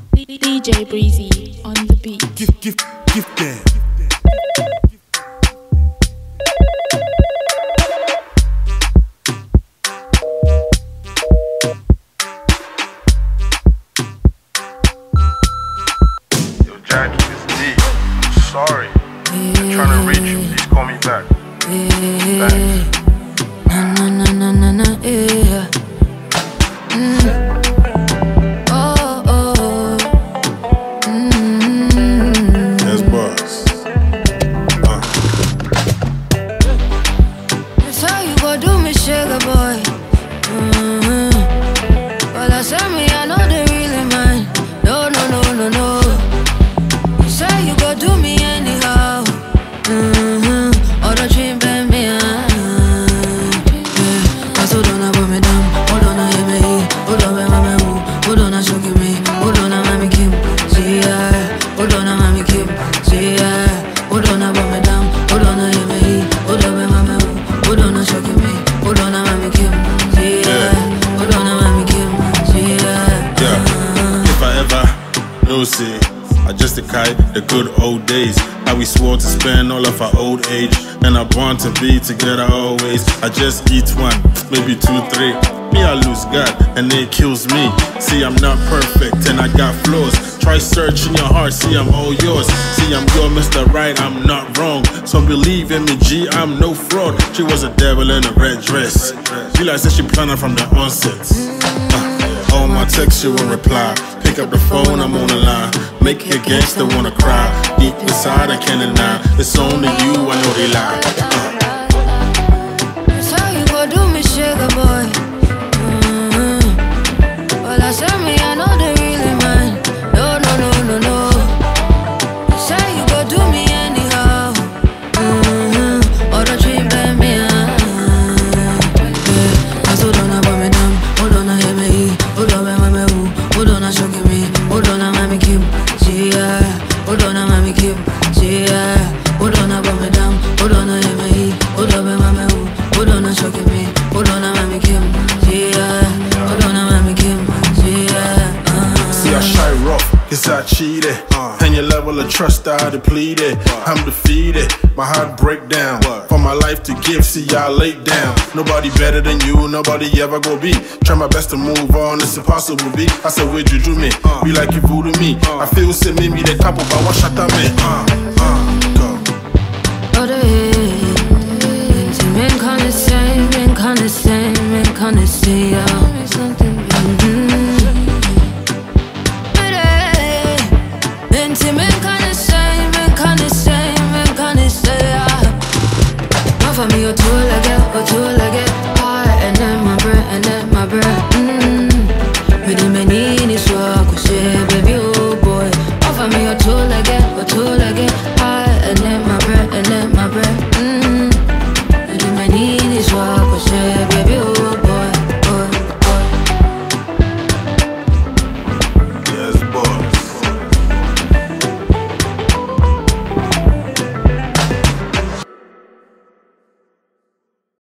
DJ Breezy on the beat. Gift, gift, gift them. Yo, Gyakie, it's D. I'm sorry. I'm trying to reach you. Please call me back. Thanks. Na na na na na yeah. No see, I just a kite the good old days. How we swore to spend all of our old age. And I want to be together always. I just eat one, maybe two, three. Me, I lose God, and it kills me. See, I'm not perfect, and I got flaws. Try searching your heart, see, I'm all yours. See, I'm your Mr. Right, I'm not wrong. So believe in me, G, I'm no fraud. She was a devil in a red dress. Like said she planned from the onset. Texts you won't reply. Pick up the phone, I'm on the line. Make a gangster wanna cry. Deep inside, I can't deny. It's only you, I know they lie. Uh, That's how you go do me, sugar boy. Woo. Hold on, I show me. Hold on, I mommy Kim. See ya. Hold on, I mommy Kim. See ya. Uh-huh. See, I shy rough, cause I cheated. And your level of trust I depleted. I'm defeated, my heart break down. For my life to give, see, I laid down. Nobody better than you, nobody ever go be. Try my best to move on, it's impossible be. I said, where'd you do me? Be like you voodoo me. I feel say maybe the couple, but what shut up, man? Uh, uh, the men connaissent,